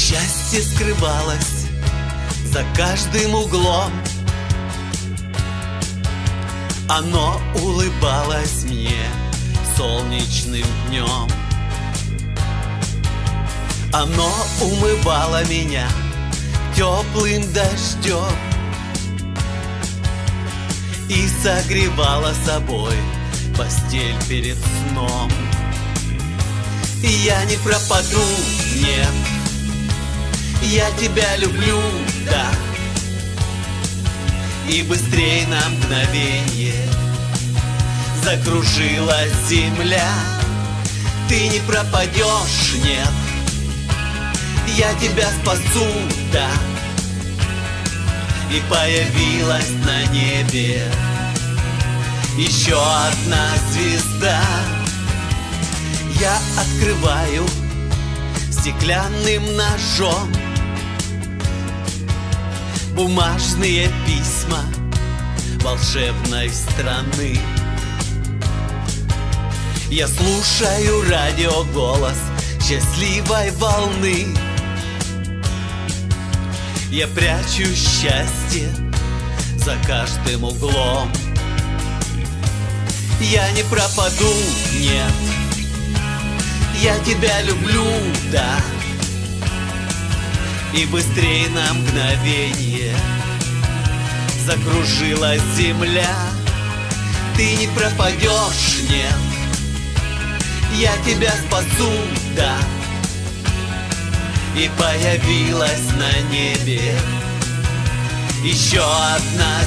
счастье скрывалось за каждым углом. Оно улыбалось мне солнечным днем. Оно умывало меня теплым дождем И согревало собой постель перед сном. И я не пропаду, нет Я тебя люблю, да. И быстрее на мгновение Закружилась земля. Ты не пропадешь, нет. Я тебя спасу, да. И появилась на небе еще одна звезда. Я открываю стеклянным ножом Бумажные письма волшебной страны. Я слушаю радиоголос счастливой волны. Я прячу счастье за каждым углом. Я не пропаду, нет. Я тебя люблю, да И быстрее на мгновение Закружилась земля. Ты не пропадешь, нет. Я тебя спасу, да. И появилась на небе Еще одна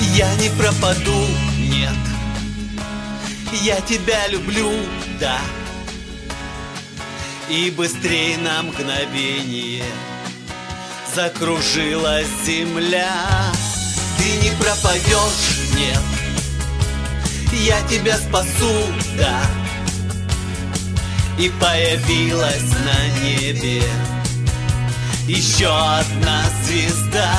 Я не пропаду, нет. Я тебя люблю, да. И быстрее на мгновение Закружилась земля. Ты не пропадешь, нет. Я тебя спасу, да. И появилась на небе Еще одна звезда